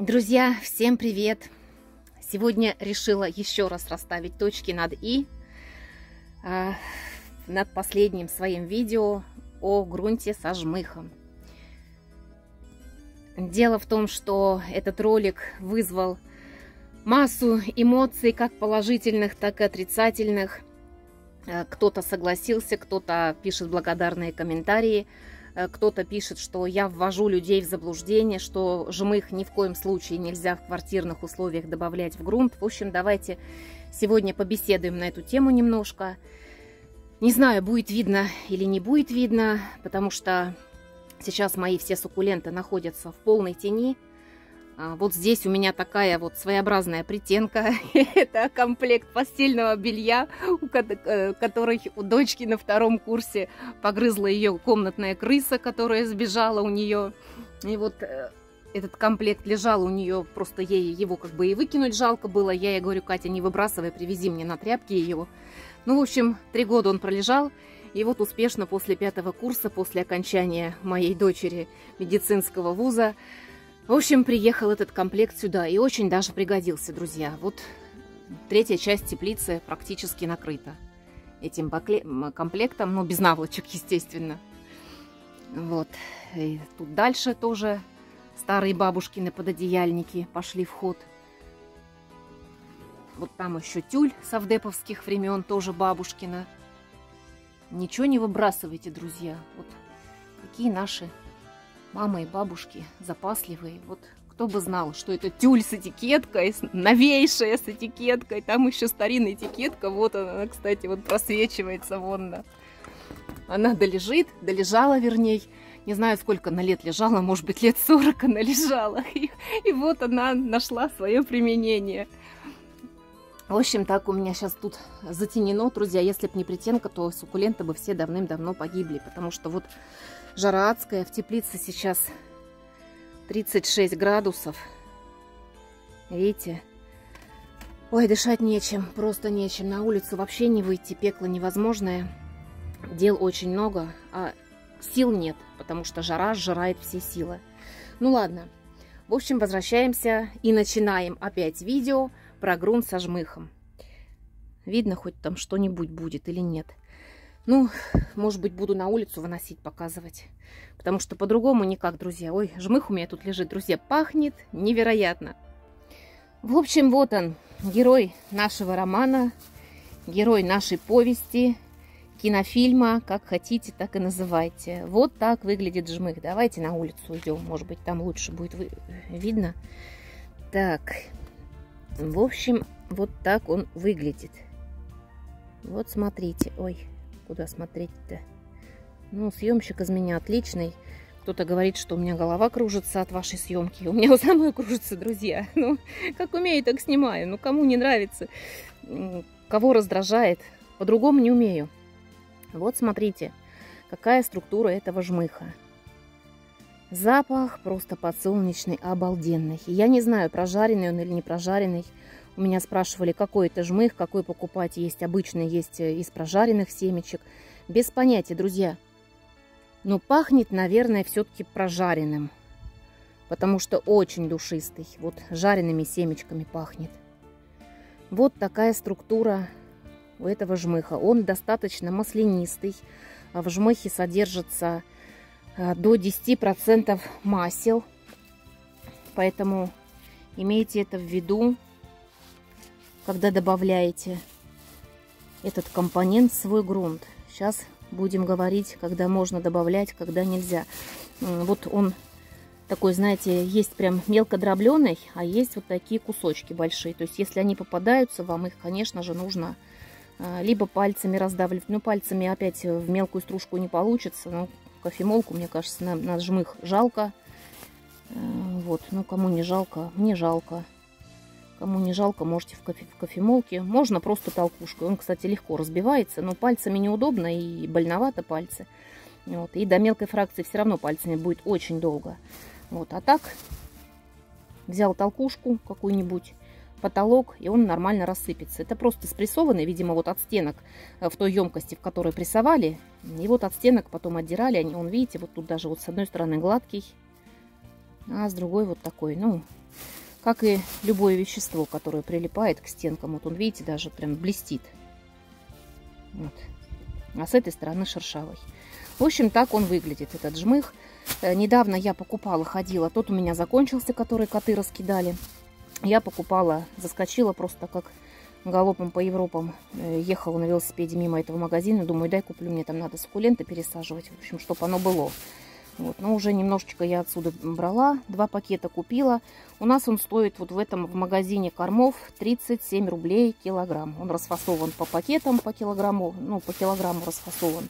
Друзья, всем привет! Сегодня решила еще раз расставить точки над «и» э, над последним своим видео о грунте со жмыхом. Дело в том, что этот ролик вызвал массу эмоций, как положительных, так и отрицательных. Э, кто-то согласился, кто-то пишет благодарные комментарии – кто-то пишет, что я ввожу людей в заблуждение, что жмых ни в коем случае нельзя в квартирных условиях добавлять в грунт. В общем, давайте сегодня побеседуем на эту тему немножко. Не знаю, будет видно или не будет видно, потому что сейчас мои все суккуленты находятся в полной тени. А, вот здесь у меня такая вот своеобразная притенка. Это комплект постельного белья, э, который у дочки на втором курсе погрызла ее комнатная крыса, которая сбежала у нее. И вот э, этот комплект лежал у нее, просто ей его как бы и выкинуть жалко было. Я ей говорю, Катя, не выбрасывай, привези мне на тряпки его. Ну, в общем, три года он пролежал. И вот успешно после пятого курса, после окончания моей дочери медицинского вуза, в общем, приехал этот комплект сюда и очень даже пригодился, друзья. Вот третья часть теплицы практически накрыта этим комплектом, но без наволочек, естественно. Вот. И тут дальше тоже старые бабушкины пододеяльники пошли в ход. Вот там еще тюль совдеповских времен, тоже бабушкина. Ничего не выбрасывайте, друзья. Вот такие наши мамы и бабушки запасливые. Вот кто бы знал, что это тюль с этикеткой, новейшая с этикеткой. Там еще старинная этикетка. Вот она, кстати, вот просвечивается вон. Да. Она долежит, долежала, вернее. Не знаю, сколько она лет лежала, может быть, лет 40 она лежала. И, и вот она нашла свое применение. В общем, так у меня сейчас тут затенено, друзья. Если бы не притенка, то суккуленты бы все давным-давно погибли. Потому что вот Жара адская. В теплице сейчас 36 градусов. Видите? Ой, дышать нечем. Просто нечем. На улицу вообще не выйти. Пекло невозможное. Дел очень много, а сил нет, потому что жара сжирает все силы. Ну ладно. В общем, возвращаемся и начинаем опять видео про грунт со жмыхом. Видно, хоть там что-нибудь будет или нет. Ну, может быть, буду на улицу выносить, показывать. Потому что по-другому никак, друзья. Ой, жмых у меня тут лежит, друзья. Пахнет невероятно. В общем, вот он, герой нашего романа, герой нашей повести, кинофильма, как хотите, так и называйте. Вот так выглядит жмых. Давайте на улицу уйдем, может быть, там лучше будет видно. Так, в общем, вот так он выглядит. Вот смотрите, ой, Куда смотреть-то? Ну, съемщик из меня отличный. Кто-то говорит, что у меня голова кружится от вашей съемки. У меня у самой кружится, друзья. Ну, как умею, так снимаю. Ну, кому не нравится, кого раздражает, по-другому не умею. Вот смотрите, какая структура этого жмыха. Запах просто подсолнечный, обалденный. Я не знаю, прожаренный он или не прожаренный. У меня спрашивали, какой это жмых, какой покупать. Есть обычный, есть э, из прожаренных семечек. Без понятия, друзья. Но пахнет, наверное, все-таки прожаренным. Потому что очень душистый. Вот жареными семечками пахнет. Вот такая структура у этого жмыха. Он достаточно маслянистый. В жмыхе содержится э, до 10% масел. Поэтому имейте это в виду когда добавляете этот компонент в свой грунт. Сейчас будем говорить, когда можно добавлять, когда нельзя. Вот он такой, знаете, есть прям мелко дробленый, а есть вот такие кусочки большие. То есть, если они попадаются, вам их, конечно же, нужно а, либо пальцами раздавливать. Ну, пальцами опять в мелкую стружку не получится. Ну, кофемолку, мне кажется, на, на жмых жалко. Э, вот, ну, кому не жалко, мне жалко. Кому не жалко, можете в, кофе, в кофемолке. Можно просто толкушкой. Он, кстати, легко разбивается, но пальцами неудобно и больновато пальцы. Вот. И до мелкой фракции все равно пальцами будет очень долго. Вот. А так взял толкушку какую-нибудь, потолок, и он нормально рассыпется. Это просто спрессованный, видимо, вот от стенок э, в той емкости, в которой прессовали. И вот от стенок потом отдирали они. Он, видите, вот тут даже вот с одной стороны гладкий, а с другой вот такой, ну, как и любое вещество, которое прилипает к стенкам. Вот он, видите, даже прям блестит. Вот. А с этой стороны шершавый. В общем, так он выглядит, этот жмых. Э, недавно я покупала, ходила. Тот у меня закончился, который коты раскидали. Я покупала, заскочила просто как галопом по Европам. Э, ехала на велосипеде мимо этого магазина. Думаю, дай куплю, мне там надо суккуленты пересаживать. В общем, чтобы оно было. Вот, но уже немножечко я отсюда брала, два пакета купила. У нас он стоит вот в этом в магазине кормов 37 рублей килограмм. Он расфасован по пакетам по килограмму, ну по килограмму расфасован.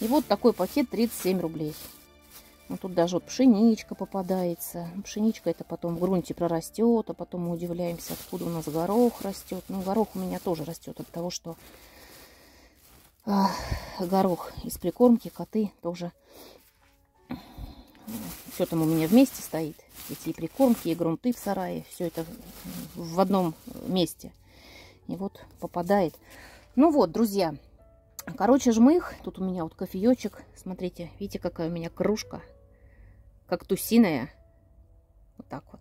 И вот такой пакет 37 рублей. Ну, тут даже вот пшеничка попадается. Пшеничка это потом в грунте прорастет, а потом мы удивляемся, откуда у нас горох растет. Ну, горох у меня тоже растет от того, что э, горох из прикормки, коты тоже все там у меня вместе стоит. Эти и прикормки, и грунты в сарае. Все это в одном месте. И вот попадает. Ну вот, друзья. Короче, жмых. Тут у меня вот кофеечек. Смотрите, видите, какая у меня кружка. Как тусиная. Вот так вот.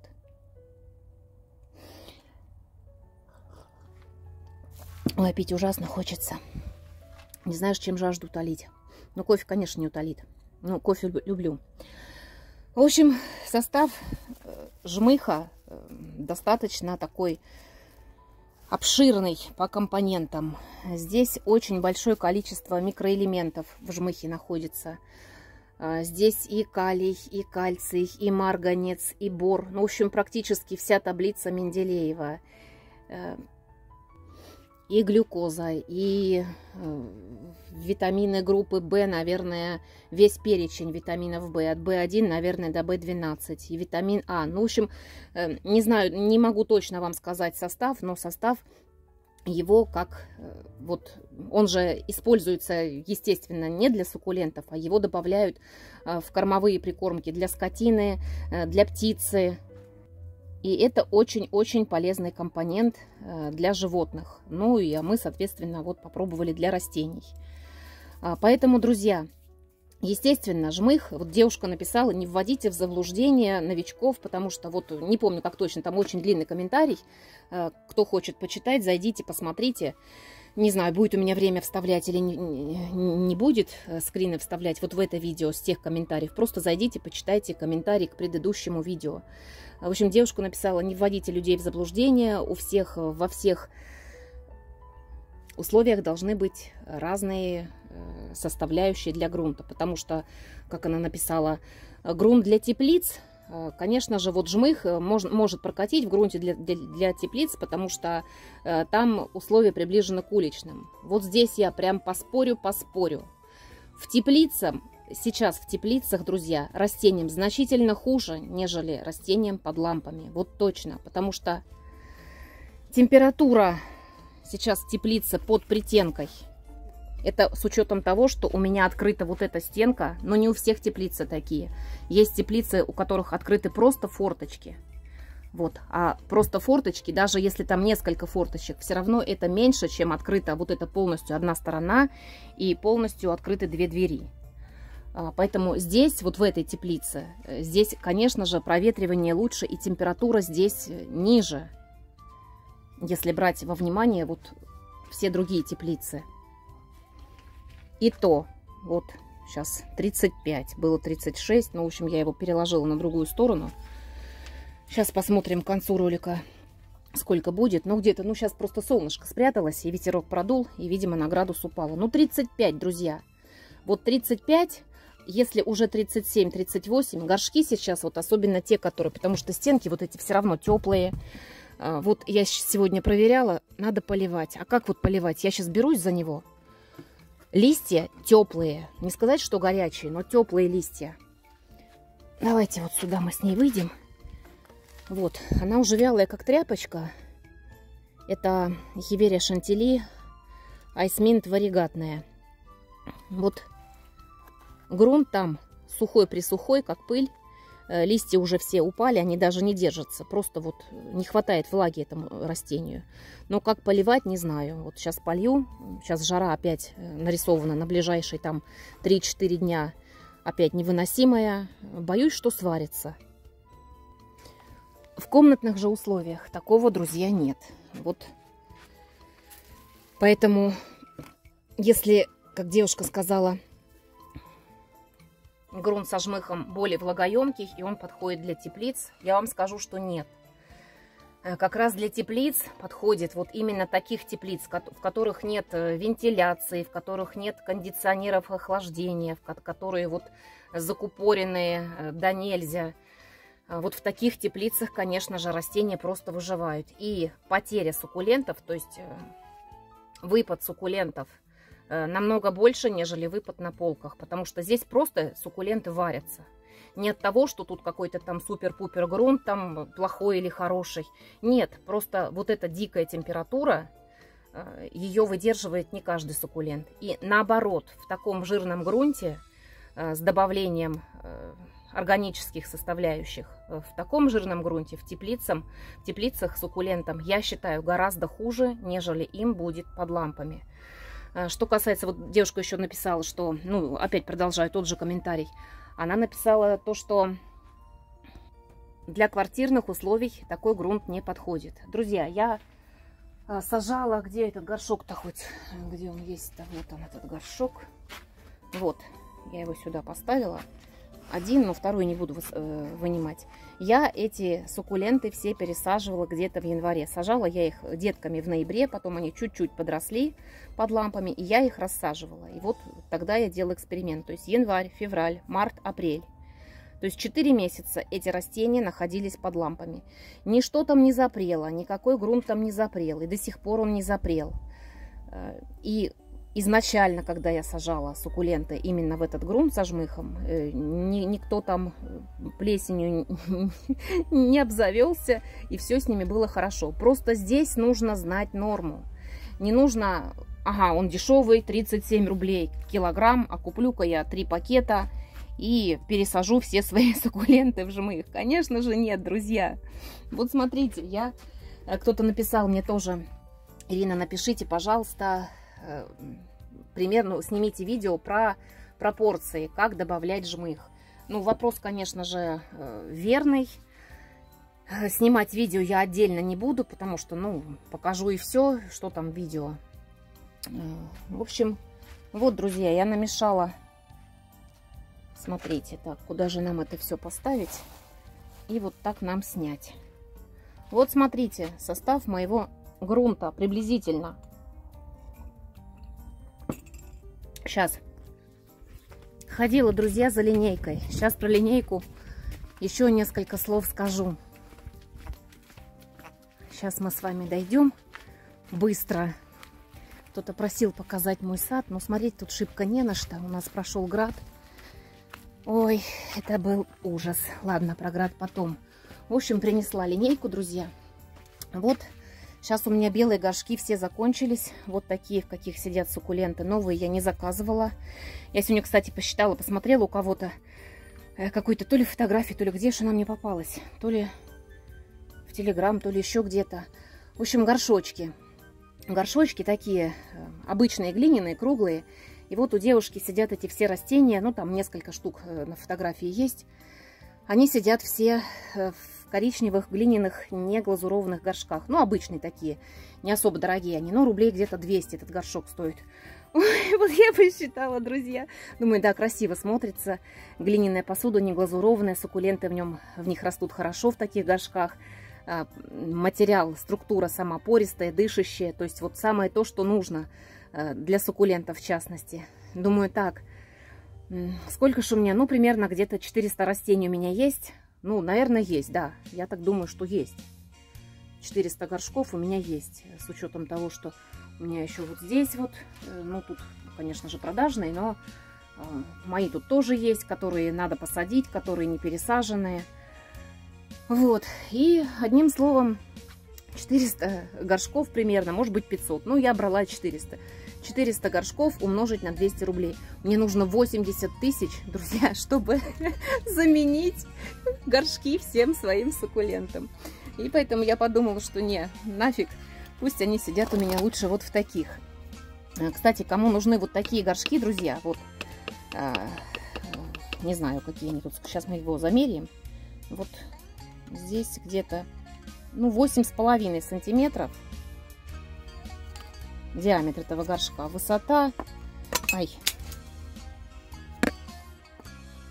Ой, пить ужасно хочется. Не знаешь, чем жажду утолить. Но кофе, конечно, не утолит. Ну, кофе люблю. В общем, состав э, жмыха э, достаточно такой обширный по компонентам. Здесь очень большое количество микроэлементов в жмыхе находится. Э, здесь и калий, и кальций, и марганец, и бор. Ну, в общем, практически вся таблица Менделеева и глюкоза, и э, витамины группы В, наверное, весь перечень витаминов В, от В1, наверное, до В12, и витамин А. Ну, в общем, э, не знаю, не могу точно вам сказать состав, но состав его как, э, вот, он же используется, естественно, не для суккулентов, а его добавляют в кормовые прикормки для скотины, для птицы, и это очень-очень полезный компонент э, для животных. Ну и мы, соответственно, вот попробовали для растений. А, поэтому, друзья, Естественно, жмых, вот девушка написала, не вводите в заблуждение новичков, потому что вот не помню как точно, там очень длинный комментарий. Э, кто хочет почитать, зайдите, посмотрите. Не знаю, будет у меня время вставлять или не, не будет э, скрины вставлять вот в это видео с тех комментариев. Просто зайдите, почитайте комментарий к предыдущему видео. В общем, девушка написала, не вводите людей в заблуждение. У всех, во всех условиях должны быть разные э, составляющие для грунта. Потому что, как она написала, грунт для теплиц Э, конечно же, вот жмых э, мож, может прокатить в грунте для, для, для теплиц, потому что э, там условия приближены к уличным. Вот здесь я прям поспорю, поспорю. В теплицах, сейчас в теплицах, друзья, растениям значительно хуже, нежели растениям под лампами. Вот точно, потому что температура сейчас в теплице под притенкой – это с учетом того, что у меня открыта вот эта стенка, но не у всех теплицы такие. Есть теплицы, у которых открыты просто форточки. Вот, а просто форточки, даже если там несколько форточек, все равно это меньше, чем открыта вот эта полностью одна сторона и полностью открыты две двери. А, поэтому здесь, вот в этой теплице, э, здесь, конечно же, проветривание лучше и температура здесь э, ниже, если брать во внимание вот все другие теплицы. И то, вот сейчас 35, было 36, ну, в общем, я его переложила на другую сторону. Сейчас посмотрим к концу ролика, сколько будет. Ну, где-то, ну, сейчас просто солнышко спряталось, и ветерок продул, и, видимо, на градус упало. Ну, 35, друзья. Вот 35, если уже 37-38, горшки сейчас, вот особенно те, которые, потому что стенки вот эти все равно теплые. А, вот я сегодня проверяла, надо поливать. А как вот поливать? Я сейчас берусь за него, Листья теплые. Не сказать, что горячие, но теплые листья. Давайте вот сюда мы с ней выйдем. Вот, она уже вялая, как тряпочка. Это Хиверия шантили, айсминт варигатная. Вот грунт там сухой-присухой, как пыль. Э, листья уже все упали, они даже не держатся. Просто вот не хватает влаги этому растению. Но как поливать, не знаю. Вот сейчас полью. Сейчас жара опять э, нарисована на ближайшие там 3-4 дня. Опять невыносимая. Боюсь, что сварится. В комнатных же условиях такого, друзья, нет. Вот поэтому, если, как девушка сказала, грунт со жмыхом более влагоемкий, и он подходит для теплиц, я вам скажу, что нет. Э, как раз для теплиц подходит вот именно таких теплиц, в которых нет э, вентиляции, в которых нет кондиционеров охлаждения, которые вот закупоренные э, да нельзя. Вот в таких теплицах, конечно же, растения просто выживают. И потеря суккулентов, то есть выпад суккулентов – намного больше, нежели выпад на полках, потому что здесь просто суккуленты варятся. Не от того, что тут какой-то там супер-пупер грунт, там плохой или хороший. Нет, просто вот эта дикая температура, э, ее выдерживает не каждый суккулент. И наоборот, в таком жирном грунте э, с добавлением органических составляющих, в таком жирном грунте, в, теплицам, в теплицах суккулентам, я считаю, гораздо хуже, нежели им будет под лампами. А, что касается, вот девушка еще написала, что, ну, опять продолжаю тот же комментарий. Она написала то, что для квартирных условий такой грунт не подходит. Друзья, я а, сажала, где этот горшок-то хоть, где он есть-то, вот он этот горшок. Вот, я его сюда поставила один, но второй не буду э, вынимать. Я эти суккуленты все пересаживала где-то в январе. Сажала я их детками в ноябре, потом они чуть-чуть подросли под лампами, и я их рассаживала. И вот тогда я делала эксперимент. То есть январь, февраль, март, апрель. То есть 4 месяца эти растения находились под лампами. Ничто там не запрело, никакой грунт там не запрел, и до сих пор он не запрел. Э, и изначально, когда я сажала суккуленты именно в этот грунт со жмыхом, э, ни, никто там э, плесенью не обзавелся, и все с ними было хорошо. Просто здесь нужно знать норму. Не нужно, ага, он дешевый, 37 рублей килограмм, а куплю-ка я три пакета и пересажу все свои суккуленты в жмых. Конечно же нет, друзья. Вот смотрите, я, э, кто-то написал мне тоже, Ирина, напишите, пожалуйста, примерно снимите видео про пропорции, как добавлять жмых. Ну, вопрос, конечно же, э, верный. Э, снимать видео я отдельно не буду, потому что, ну, покажу и все, что там видео. Э, в общем, вот, друзья, я намешала. Смотрите, так, куда же нам это все поставить? И вот так нам снять. Вот, смотрите, состав моего грунта приблизительно Сейчас. Ходила, друзья, за линейкой. Сейчас про линейку еще несколько слов скажу. Сейчас мы с вами дойдем быстро. Кто-то просил показать мой сад, но смотреть тут шибко не на что. У нас прошел град. Ой, это был ужас. Ладно, про град потом. В общем, принесла линейку, друзья. Вот Сейчас у меня белые горшки все закончились. Вот такие, в каких сидят суккуленты. Новые я не заказывала. Я сегодня, кстати, посчитала, посмотрела у кого-то э, какой-то то ли фотографии, то ли где же она мне попалась. То ли в Телеграм, то ли еще где-то. В общем, горшочки. Горшочки такие э, обычные, глиняные, круглые. И вот у девушки сидят эти все растения. Ну, там несколько штук э, на фотографии есть. Они сидят все в коричневых глиняных неглазурованных горшках. Ну, обычные такие, не особо дорогие они. Ну, рублей где-то 200 этот горшок стоит. Ой, вот я посчитала, друзья. Думаю, да, красиво смотрится. Глиняная посуда, не глазурованная, суккуленты в, нем, в них растут хорошо в таких горшках. А, материал, структура сама пористая, дышащая. То есть вот самое то, что нужно а, для суккулентов в частности. Думаю, так, сколько же у меня? Ну, примерно где-то 400 растений у меня есть. Ну, наверное, есть, да. Я так думаю, что есть. 400 горшков у меня есть. С учетом того, что у меня еще вот здесь вот, э, ну, тут, конечно же, продажные, но э, мои тут тоже есть, которые надо посадить, которые не пересаженные. Вот. И одним словом, 400 горшков примерно, может быть 500. Ну, я брала 400. 400 горшков умножить на 200 рублей. Мне нужно 80 тысяч, друзья, чтобы заменить горшки всем своим суккулентам. И поэтому я подумала, что не, нафиг, пусть они сидят у меня лучше вот в таких. А, кстати, кому нужны вот такие горшки, друзья, вот, а, не знаю, какие они тут, сейчас мы его замерим. Вот здесь где-то ну, восемь с половиной сантиметров диаметр этого горшка. Высота, ай,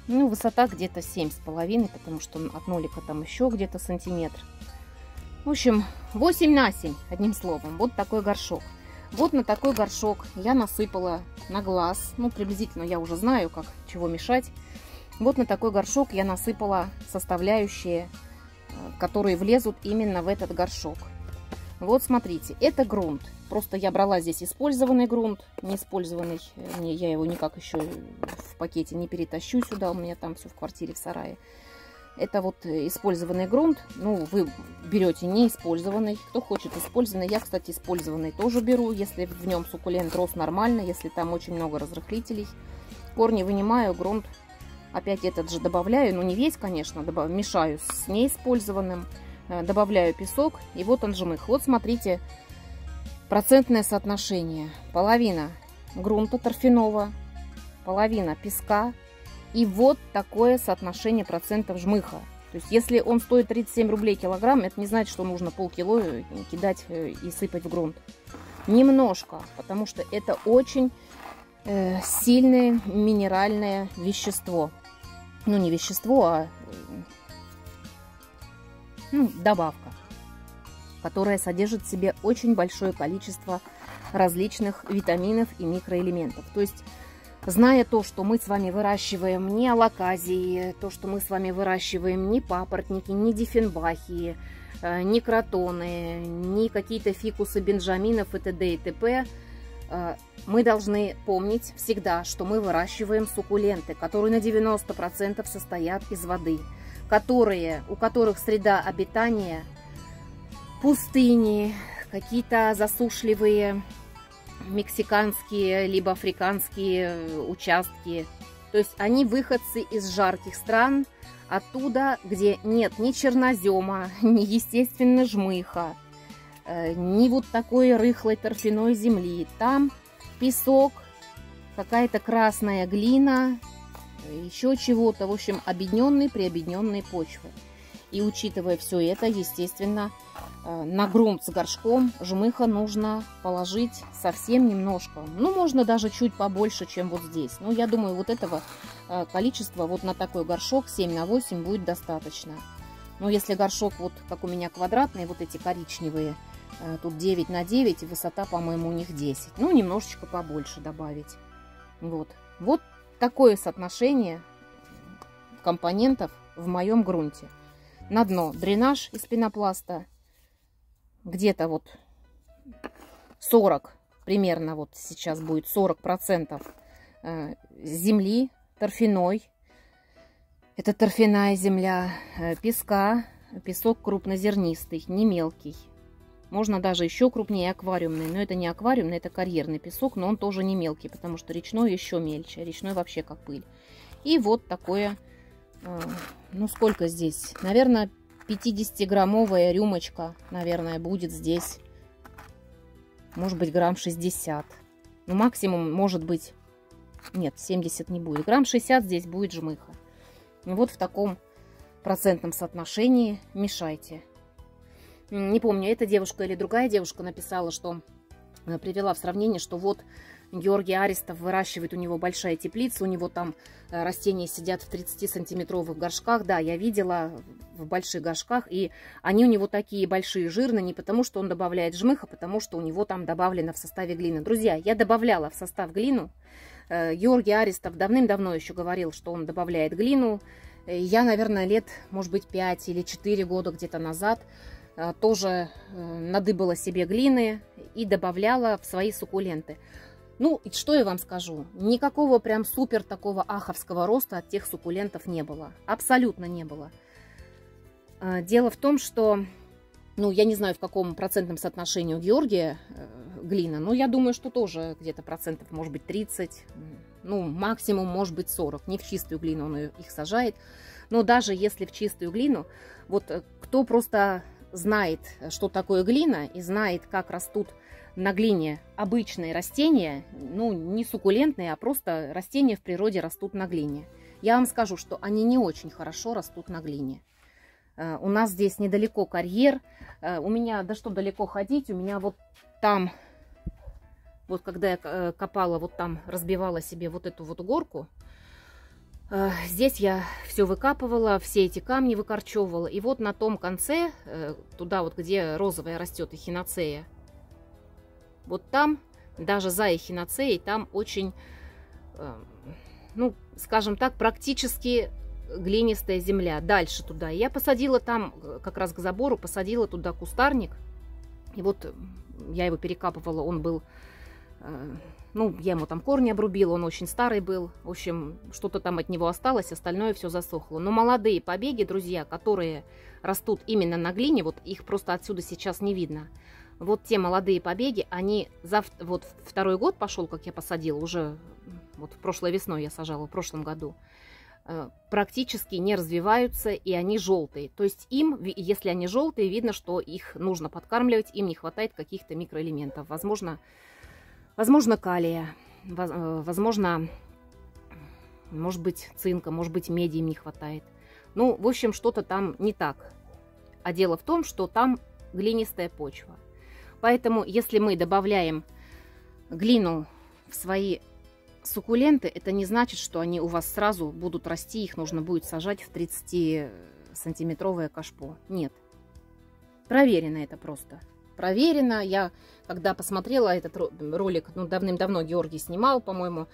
ну, высота где-то семь с половиной, потому что от нолика там еще где-то сантиметр. В общем, 8 на 7, одним словом. Вот такой горшок. Вот на такой горшок я насыпала на глаз. Ну, приблизительно я уже знаю, как чего мешать. Вот на такой горшок я насыпала составляющие, э, которые влезут именно в этот горшок. Вот смотрите, это грунт. Просто я брала здесь использованный грунт, не использованный, не, я его никак еще в пакете не перетащу сюда, у меня там все в квартире, в сарае. Это вот э, использованный грунт. Ну, вы берете не использованный. Кто хочет использованный. Я, кстати, использованный тоже беру, если в нем суккулент рос нормально, если там очень много разрыхлителей. Корни вынимаю, грунт опять этот же добавляю. Ну, не весь, конечно, добав... мешаю с неиспользованным. Э, добавляю песок. И вот он жмых. Вот смотрите, процентное соотношение. Половина грунта торфяного, половина песка, и вот такое соотношение процентов жмыха. То есть, если он стоит 37 рублей килограмм, это не значит, что нужно полкило э, кидать э, и сыпать в грунт. Немножко, потому что это очень э, сильное минеральное вещество. Ну, не вещество, а э, ну, добавка, которая содержит в себе очень большое количество различных витаминов и микроэлементов. То есть Зная то, что мы с вами выращиваем не алаказии, то, что мы с вами выращиваем не папоротники, не диффенбахи, э, не кротоны, не какие-то фикусы бенджаминов и т.д. и т.п., э, мы должны помнить всегда, что мы выращиваем суккуленты, которые на 90% состоят из воды, которые, у которых среда обитания пустыни, какие-то засушливые мексиканские, либо африканские участки. То есть они выходцы из жарких стран, оттуда, где нет ни чернозема, ни естественно жмыха, э, ни вот такой рыхлой торфяной земли. Там песок, какая-то красная глина, еще чего-то. В общем, объединенные, приобъединенные почвы. И учитывая все это, естественно, Э, на грунт с горшком жмыха нужно положить совсем немножко. Ну, можно даже чуть побольше, чем вот здесь. Но я думаю, вот этого э, количества вот на такой горшок 7 на 8 будет достаточно. Но если горшок вот как у меня квадратный, вот эти коричневые, э, тут 9 на 9, и высота, по-моему, у них 10. Ну, немножечко побольше добавить. Вот. Вот такое соотношение компонентов в моем грунте. На дно дренаж из пенопласта, где-то вот 40, примерно вот сейчас будет 40 процентов э, земли торфяной. Это торфяная земля, э, песка, песок крупнозернистый, не мелкий. Можно даже еще крупнее аквариумный, но это не аквариумный, это карьерный песок, но он тоже не мелкий, потому что речной еще мельче, речной вообще как пыль. И вот такое, э, ну сколько здесь, наверное, 50-граммовая рюмочка, наверное, будет здесь. Может быть, грамм 60. Ну, максимум, может быть, нет, 70 не будет. Грамм 60 здесь будет жмыха. Ну, вот в таком процентном соотношении мешайте. Не помню, эта девушка или другая девушка написала, что э, привела в сравнение, что вот Георгий Аристов выращивает, у него большая теплица, у него там э, растения сидят в 30-сантиметровых горшках. Да, я видела в больших горшках, и они у него такие большие, жирные, не потому что он добавляет жмых, а потому что у него там добавлено в составе глина. Друзья, я добавляла в состав глину. Э, Георгий Аристов давным-давно еще говорил, что он добавляет глину. Я, наверное, лет, может быть, 5 или 4 года где-то назад тоже надыбала себе глины и добавляла в свои суккуленты. Ну, что я вам скажу? Никакого прям супер такого аховского роста от тех суккулентов не было. Абсолютно не было. А, дело в том, что, ну, я не знаю, в каком процентном соотношении у Георгия э, глина, но я думаю, что тоже где-то процентов, может быть, 30, ну, максимум, может быть, 40. Не в чистую глину он их сажает. Но даже если в чистую глину, вот э, кто просто знает, что такое глина и знает, как растут на глине обычные растения, ну не суккулентные, а просто растения в природе растут на глине. Я вам скажу, что они не очень хорошо растут на глине. Э, у нас здесь недалеко карьер. Э, у меня, да что далеко ходить, у меня вот там, вот когда я э, копала, вот там разбивала себе вот эту вот горку, Здесь я все выкапывала, все эти камни выкорчевывала. И вот на том конце, туда вот, где розовая растет эхиноцея, вот там, даже за эхиноцеей, там очень, ну, скажем так, практически глинистая земля. Дальше туда. Я посадила там, э, как раз к забору, посадила туда кустарник. И вот я его перекапывала, он был... Э, ну, я ему там корни обрубила, он очень старый был. В общем, что-то там от него осталось, остальное все засохло. Но молодые побеги, друзья, которые растут именно на глине, вот их просто отсюда сейчас не видно. Вот те молодые побеги, они за вот второй год пошел, как я посадила, уже вот прошлой весной я сажала, в прошлом году. Э, практически не развиваются, и они желтые. То есть им, если они желтые, видно, что их нужно подкармливать, им не хватает каких-то микроэлементов. Возможно, возможно калия, э, возможно, может быть цинка, может быть меди им не хватает. Ну, в общем, что-то там не так. А дело в том, что там глинистая почва. Поэтому, если мы добавляем глину в свои суккуленты, это не значит, что они у вас сразу будут расти, их нужно будет сажать в 30-сантиметровое кашпо. Нет. Проверено это просто. Проверено. Я, когда посмотрела этот ролик, ну, давным-давно Георгий снимал, по-моему,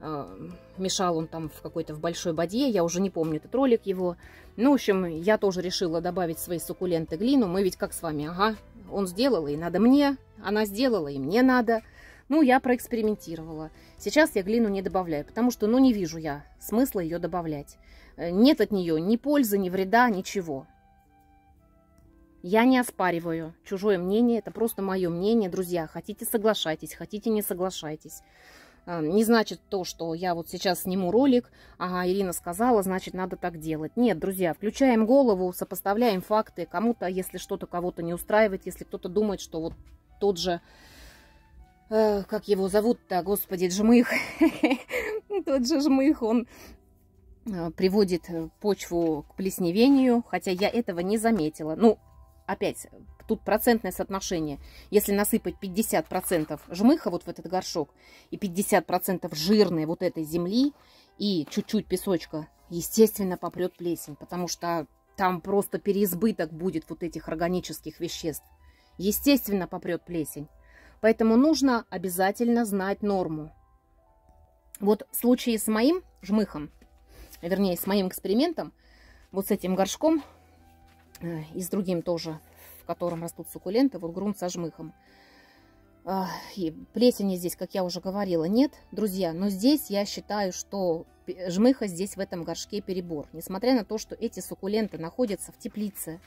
э, мешал он там в какой-то в большой бадье, я уже не помню этот ролик его. Ну, в общем, я тоже решила добавить свои суккуленты глину. Мы ведь как с вами, ага, он сделал, и надо мне, она сделала, и мне надо. Ну, я проэкспериментировала. Сейчас я глину не добавляю, потому что, ну, не вижу я смысла ее добавлять. Э, нет от нее ни пользы, ни вреда, ничего. Я не оспариваю чужое мнение, это просто мое мнение, друзья. Хотите, соглашайтесь, хотите, не соглашайтесь. Э, не значит то, что я вот сейчас сниму ролик, ага, Ирина сказала, значит, надо так делать. Нет, друзья, включаем голову, сопоставляем факты. Кому-то, если что-то кого-то не устраивает, если кто-то думает, что вот тот же э, как его зовут-то, господи, Жмых, тот же Жмых, он э, приводит почву к плесневению, хотя я этого не заметила. Ну, опять, тут процентное соотношение. Если насыпать 50% жмыха вот в этот горшок и 50% жирной вот этой земли и чуть-чуть песочка, естественно, попрет плесень, потому что там просто переизбыток будет вот этих органических веществ. Естественно, попрет плесень. Поэтому нужно обязательно знать норму. Вот в случае с моим жмыхом, вернее, с моим экспериментом, вот с этим горшком и с другим тоже, в котором растут суккуленты, вот грунт со жмыхом. Э, и плесени здесь, как я уже говорила, нет, друзья. Но здесь я считаю, что жмыха здесь в этом горшке перебор. Несмотря на то, что эти суккуленты находятся в теплице.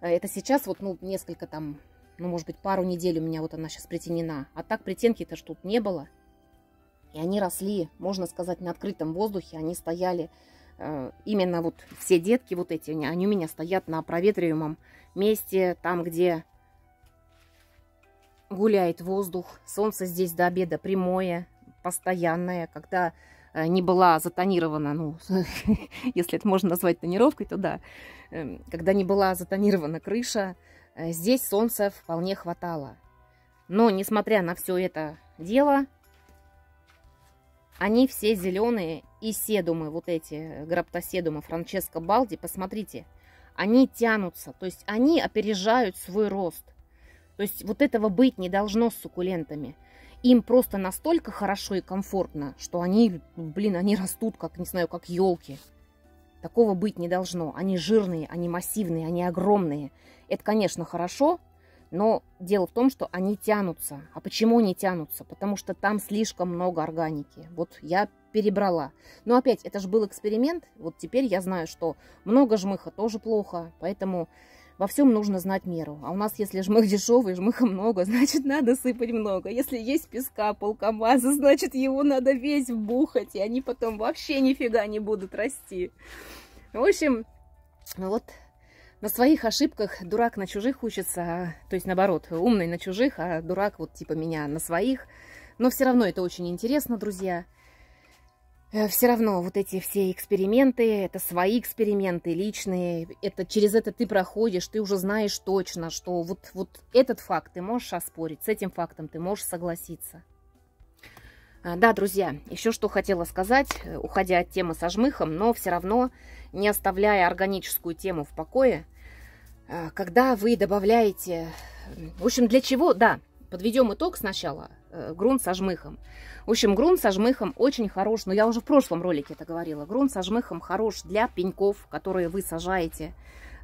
Э, это сейчас вот ну, несколько там ну, может быть, пару недель у меня вот она сейчас притенена. А так притенки-то ж тут не было. И они росли, можно сказать, на открытом воздухе. Они стояли, э, именно вот все детки вот эти, они, у меня стоят на проветриваемом месте, там, где гуляет воздух. Солнце здесь до обеда прямое, постоянное. Когда э, не была затонирована, ну, если это можно назвать тонировкой, то да. Э, когда не была затонирована крыша, Э, здесь солнца вполне хватало. Но, несмотря на все это дело, они все зеленые и седумы, вот эти граптоседумы Франческо Балди, посмотрите, они тянутся, то есть они опережают свой рост. То есть вот этого быть не должно с суккулентами. Им просто настолько хорошо и комфортно, что они, блин, они растут, как, не знаю, как елки. Такого быть не должно. Они жирные, они массивные, они огромные. Это, конечно, хорошо, но дело в том, что они тянутся. А почему они тянутся? Потому что там слишком много органики. Вот я перебрала. Но опять, это же был эксперимент. Вот теперь я знаю, что много жмыха тоже плохо. Поэтому во всем нужно знать меру. А у нас, если жмых дешевый, жмыха много, значит, надо сыпать много. Если есть песка полкомаза, значит, его надо весь вбухать. И они потом вообще нифига не будут расти. В общем, вот на своих ошибках дурак на чужих учится, а, то есть наоборот, умный на чужих, а дурак вот типа меня на своих. Но все равно это очень интересно, друзья. э, все равно вот эти все эксперименты, это свои эксперименты личные, это через это ты проходишь, ты уже знаешь точно, что вот, вот этот факт ты можешь оспорить, с этим фактом ты можешь согласиться. А, да, друзья, еще что хотела сказать, э, уходя от темы со жмыхом, но все равно не оставляя органическую тему в покое, когда вы добавляете... В общем, для чего? Да, подведем итог сначала. Э, грунт со жмыхом. В общем, грунт со жмыхом очень хорош, но я уже в прошлом ролике это говорила. Грунт со жмыхом хорош для пеньков, которые вы сажаете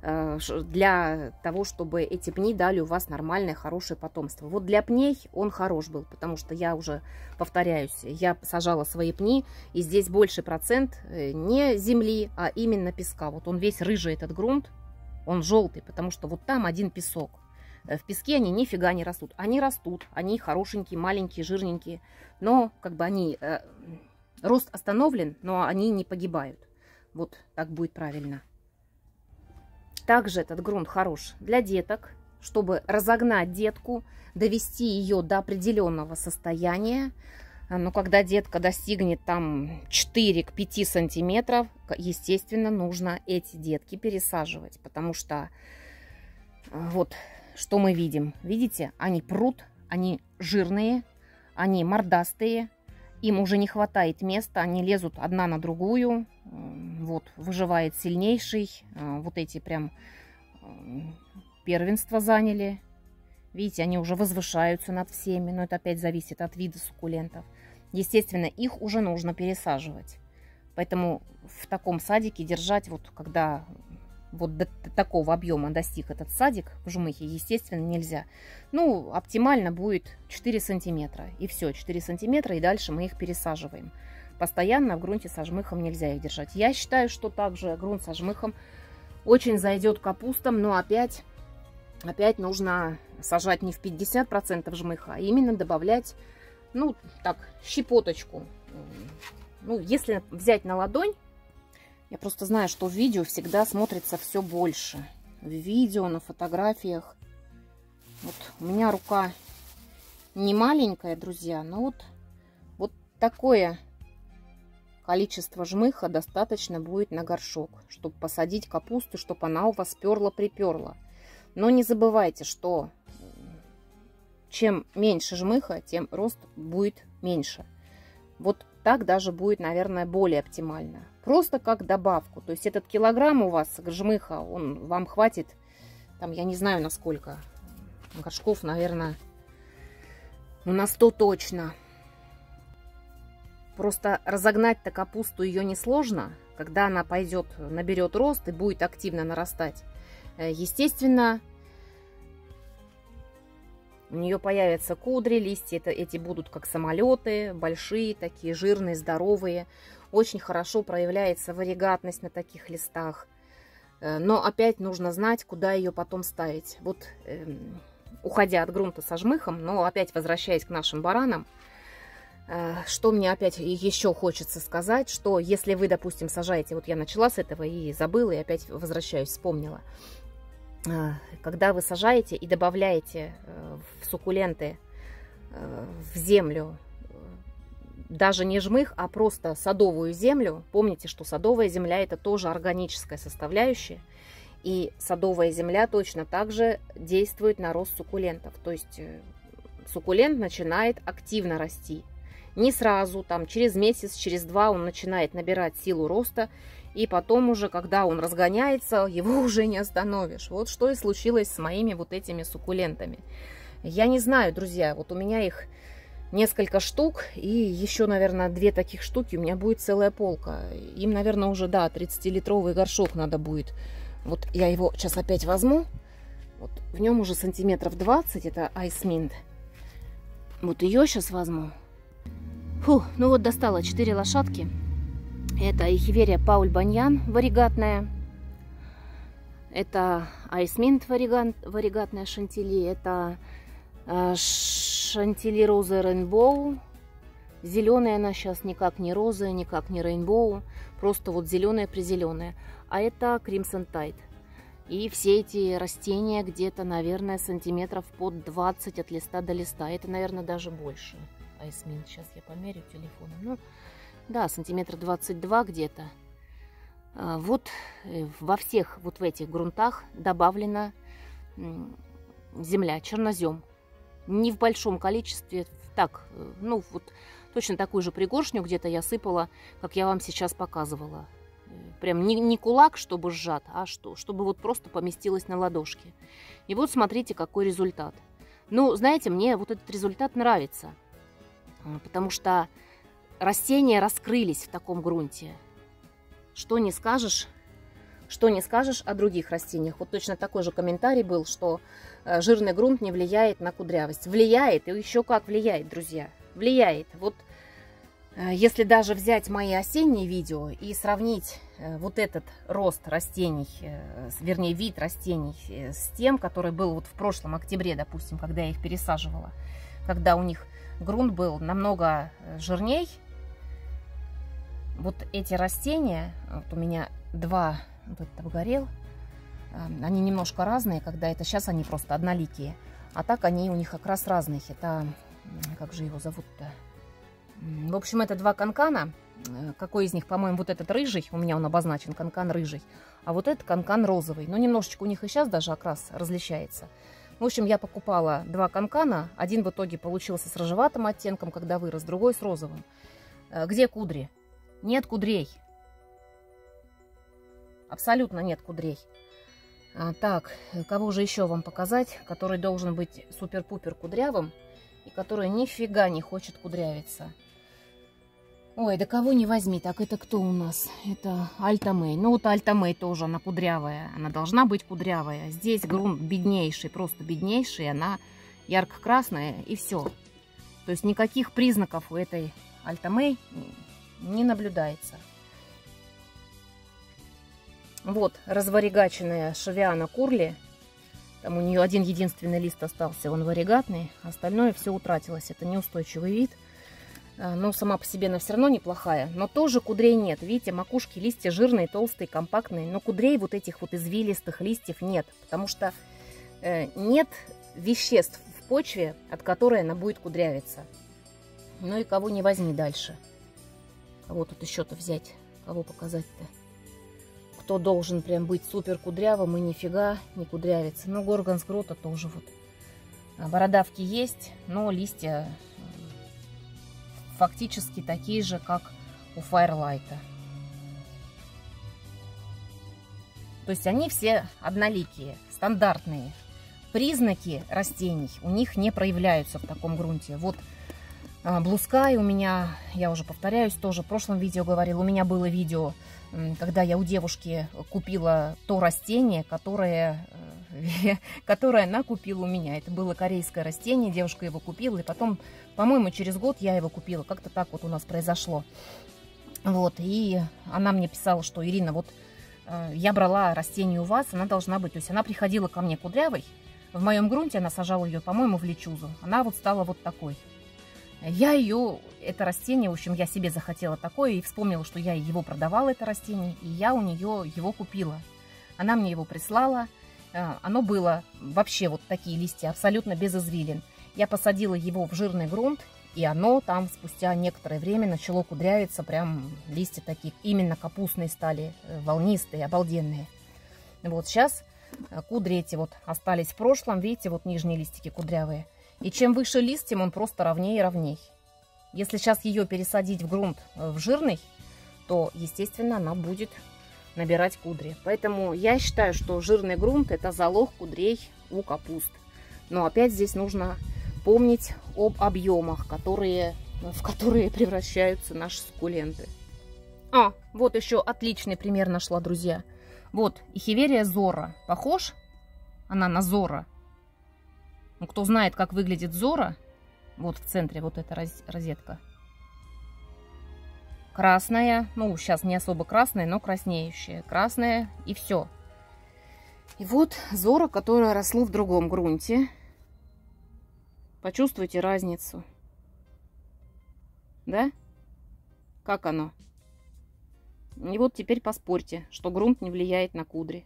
Э, для того, чтобы эти пни дали у вас нормальное, хорошее потомство. Вот для пней он хорош был, потому что я уже, повторяюсь, я сажала свои пни, и здесь больше процент э, не земли, а именно песка. Вот он весь рыжий, этот грунт, он желтый, потому что вот там один песок. Э, в песке они нифига не растут. Они растут, они хорошенькие, маленькие, жирненькие, но как бы они... Э, рост остановлен, но они не погибают. Вот так будет правильно. Также этот грунт хорош для деток, чтобы разогнать детку, довести ее до определенного состояния. Но когда детка достигнет там 4 к 5 сантиметров, естественно, нужно эти детки пересаживать, потому что э, вот что мы видим. Видите, они прут, они жирные, они мордастые, им уже не хватает места, они лезут одна на другую. Вот, выживает сильнейший. А, вот эти прям первенство заняли. Видите, они уже возвышаются над всеми, но это опять зависит от вида суккулентов. Естественно, их уже нужно пересаживать. Поэтому в таком садике держать, вот когда вот до такого объема достиг этот садик в жмыхе, естественно, нельзя. Ну, оптимально будет 4 сантиметра. И все, 4 сантиметра, и дальше мы их пересаживаем. Постоянно в грунте со жмыхом нельзя их держать. Я считаю, что также грунт со жмыхом очень зайдет капустам, но опять, опять нужно сажать не в 50% жмыха, а именно добавлять, ну, так, щепоточку. Ну, если взять на ладонь, я просто знаю, что в видео всегда смотрится все больше. В видео, на фотографиях. Вот у меня рука не маленькая, друзья, но вот, вот такое количество жмыха достаточно будет на горшок, чтобы посадить капусту, чтобы она у вас перла-приперла. Но не забывайте, что чем меньше жмыха, тем рост будет меньше. Вот так даже будет, наверное, более оптимально. Просто как добавку. То есть этот килограмм у вас жмыха, он вам хватит, там, я не знаю, насколько. Горшков, наверное, ну, на 100 точно. Просто разогнать-то капусту ее несложно. Когда она пойдет, наберет рост и будет активно нарастать. Э, естественно, у нее появятся кудри, листья это, эти будут как самолеты, большие, такие жирные, здоровые. Очень хорошо проявляется варигатность на таких листах. Э, но опять нужно знать, куда ее потом ставить. Вот э, уходя от грунта со жмыхом, но опять возвращаясь к нашим баранам, э, что мне опять еще хочется сказать, что если вы, допустим, сажаете, вот я начала с этого и забыла, и опять возвращаюсь, вспомнила. А, когда вы сажаете и добавляете э, в суккуленты, э, в землю, э, даже не жмых, а просто садовую землю, помните, что садовая земля это тоже органическая составляющая, и садовая земля точно так же действует на рост суккулентов. То есть суккулент начинает активно расти. Не сразу, там через месяц, через два он начинает набирать силу роста, и потом уже, когда он разгоняется, его уже не остановишь. Вот что и случилось с моими вот этими суккулентами. Я не знаю, друзья, вот у меня их несколько штук, и еще, наверное, две таких штуки, у меня будет целая полка. Им, наверное, уже, да, 30-литровый горшок надо будет. Вот я его сейчас опять возьму. Вот в нем уже сантиметров 20, это айсминд. Вот ее сейчас возьму. Фу, ну вот достала 4 лошадки. Это Эхиверия Пауль Баньян варигатная. Это Айсминт варигатная шантили. Это э, шантили роза Рейнбоу. Зеленая она сейчас никак не роза, никак не рейнбоу. Просто вот зеленая призеленая. А это Crimson Tide. И все эти растения где-то, наверное, сантиметров под 20 от листа до листа. Это, наверное, даже больше. Айсмин. Сейчас я померю телефоном. Ну, да, сантиметр 22 где-то. А, вот э, во всех вот в этих грунтах добавлена земля, чернозем. Не в большом количестве, так, э, ну вот точно такую же пригоршню где-то я сыпала, как я вам сейчас показывала. Э, прям не, не кулак, чтобы сжат, а что? Чтобы вот просто поместилось на ладошке. И вот смотрите, какой результат. Ну, знаете, мне вот этот результат нравится. Потому что растения раскрылись в таком грунте. Что не скажешь, что не скажешь о других растениях. Вот точно такой же комментарий был, что э, жирный грунт не влияет на кудрявость. Влияет, и еще как влияет, друзья. Влияет. Вот э, если даже взять мои осенние видео и сравнить э, вот этот рост растений, вернее вид растений с тем, который был вот в прошлом октябре, допустим, когда я их пересаживала, когда у них грунт был намного жирней, вот эти растения, вот у меня два, вот этот обгорел, они немножко разные, когда это сейчас они просто одноликие, а так они у них как раз разные. Это, как же его зовут-то? В общем, это два канкана. Э, какой из них, по-моему, вот этот рыжий, у меня он обозначен, канкан рыжий, а вот этот канкан розовый. Но немножечко у них и сейчас даже окрас различается. В общем, я покупала два канкана. Один в итоге получился с рыжеватым оттенком, когда вырос, другой с розовым. Э, где кудри? Нет кудрей. Абсолютно нет кудрей. А, так, кого же еще вам показать, который должен быть супер-пупер кудрявым и который нифига не хочет кудрявиться? Ой, да кого не возьми, так это кто у нас? Это Альтамей. Ну вот Альтамей тоже, она кудрявая. Она должна быть кудрявая. Здесь грунт беднейший, просто беднейший. Она ярко-красная и все. То есть никаких признаков у этой Альтамей не наблюдается. Вот разворигаченная шавиана курли. Там у нее один единственный лист остался, он варигатный. Остальное все утратилось. Это неустойчивый вид. А, но сама по себе она все равно неплохая. Но тоже кудрей нет. Видите, макушки, листья жирные, толстые, компактные. Но кудрей вот этих вот извилистых листьев нет. Потому что э, нет веществ в почве, от которой она будет кудрявиться. Ну и кого не возьми дальше. Кого тут еще-то взять? Кого показать-то? Кто должен прям быть супер кудрявым и нифига не кудрявится. Ну, Горганс Грота тоже вот. А, бородавки есть, но листья фактически такие же, как у Файрлайта. То есть они все одноликие, стандартные. Признаки растений у них не проявляются в таком грунте. Вот Блускай у меня, я уже повторяюсь, тоже в прошлом видео говорила, у меня было видео, когда я у девушки купила то растение, которое, э, которое она купила у меня. Это было корейское растение, девушка его купила, и потом, по-моему, через год я его купила. Как-то так вот у нас произошло. Вот, и она мне писала, что, Ирина, вот э, я брала растение у вас, она должна быть, то есть она приходила ко мне кудрявой, в моем грунте она сажала ее, по-моему, в лечузу. Она вот стала вот такой. Я ее, это растение, в общем, я себе захотела такое и вспомнила, что я его продавала, это растение, и я у нее его купила. Она мне его прислала. Э, оно было вообще вот такие листья, абсолютно без извилин. Я посадила его в жирный грунт, и оно там спустя некоторое время начало кудрявиться, прям листья такие, именно капустные стали, э, волнистые, обалденные. Вот сейчас э, кудри эти вот остались в прошлом, видите, вот нижние листики кудрявые. И чем выше лист, тем он просто ровнее и ровней. Если сейчас ее пересадить в грунт э, в жирный, то, естественно, она будет набирать кудри. Поэтому я считаю, что жирный грунт это залог кудрей у капуст. Но опять здесь нужно помнить об объемах, которые, в которые превращаются наши суккуленты. А, вот еще отличный пример нашла, друзья. Вот, Ихиверия Зора. Похож? Она на Зора. Ну, кто знает, как выглядит Зора, вот в центре вот эта розетка. Красная, ну, сейчас не особо красная, но краснеющая. Красная и все. И вот Зора, которая росла в другом грунте. Почувствуйте разницу. Да? Как оно? И вот теперь поспорьте, что грунт не влияет на кудри.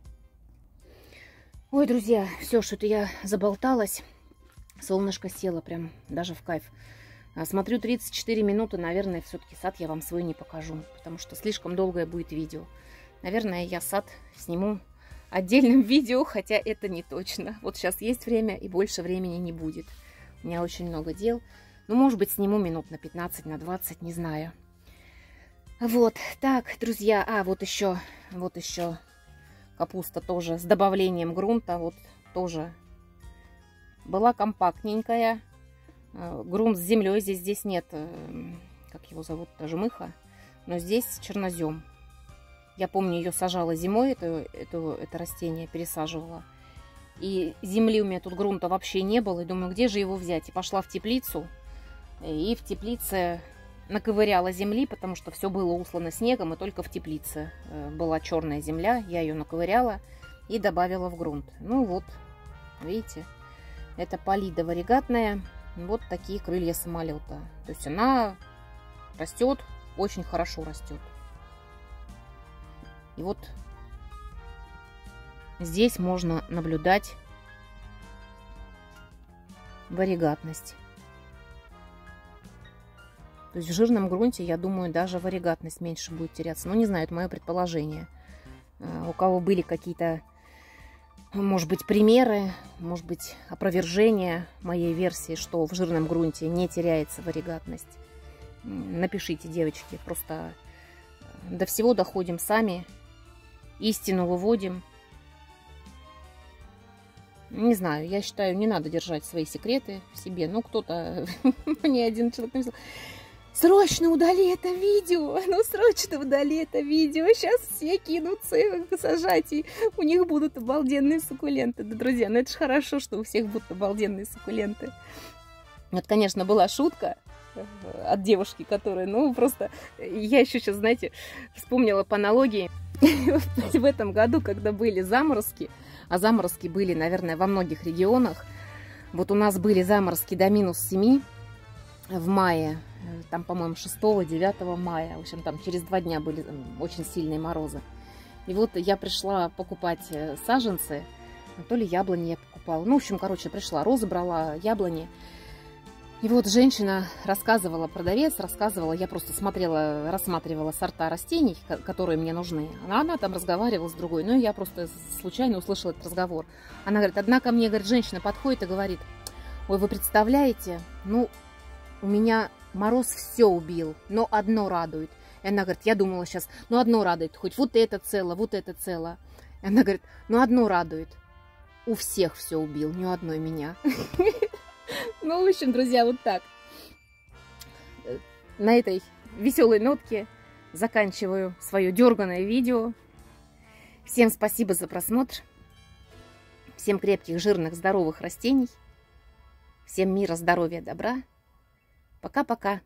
Ой, друзья, все, что-то я заболталась. Солнышко село прям даже в кайф. А, смотрю 34 минуты, наверное, все-таки сад я вам свой не покажу, потому что слишком долгое будет видео. Наверное, я сад сниму отдельным видео, хотя это не точно. Вот сейчас есть время и больше времени не будет. У меня очень много дел. Ну, может быть, сниму минут на 15, на 20, не знаю. Вот, так, друзья, а, вот еще, вот еще капуста тоже с добавлением грунта, вот тоже была компактненькая. Э, грунт с землей здесь, здесь нет, э, как его зовут, жмыха, но здесь чернозем. Я помню, ее сажала зимой, это, это, это растение пересаживала. И земли у меня тут грунта вообще не было. И думаю, где же его взять? И пошла в теплицу. И в теплице наковыряла земли, потому что все было услано снегом, и только в теплице э, была черная земля. Я ее наковыряла и добавила в грунт. Ну вот, видите, это полида варигатная. Вот такие крылья самолета. То есть она растет, очень хорошо растет. И вот здесь можно наблюдать варигатность. То есть в жирном грунте, я думаю, даже варигатность меньше будет теряться. Ну, не знаю, это мое предположение. А, у кого были какие-то, может быть, примеры, может быть, опровержения моей версии, что в жирном грунте не теряется варигатность. Напишите, девочки, просто до всего доходим сами, истину выводим. Не знаю, я считаю, не надо держать свои секреты в себе. Ну, кто-то, мне один человек написал, Срочно удали это видео! Ну, срочно удали это видео! Сейчас все кинутся сажать, и у них будут обалденные суккуленты. Да, друзья, ну это же хорошо, что у всех будут обалденные суккуленты. Это, конечно, была шутка э, от девушки, которая, ну, просто... Я еще сейчас, знаете, вспомнила по аналогии. В этом году, когда были заморозки, а заморозки были, наверное, во многих регионах, вот у нас были заморозки до минус 7 в мае Э, там, по-моему, 6-9 мая. В общем, там через два дня были очень сильные морозы. И вот я пришла покупать э, саженцы, то ли яблони я покупала. Ну, в общем, короче, пришла, розы брала, яблони. И вот женщина рассказывала, продавец рассказывала, я просто смотрела, рассматривала сорта растений, которые мне нужны. Она, она там разговаривала с другой, ну, я просто случайно услышала этот разговор. Она говорит, однако мне, говорит, женщина подходит и говорит, ой, вы представляете, ну, у меня Мороз все убил, но одно радует. И она говорит, я думала сейчас, ну одно радует, хоть вот это цело, вот это цело. И она говорит, ну одно радует. У всех все убил, ни у одной меня. Ну, в общем, друзья, вот так. На этой веселой нотке заканчиваю свое дерганное видео. Всем спасибо за просмотр. Всем крепких, жирных, здоровых растений. Всем мира, здоровья, добра. Пока-пока.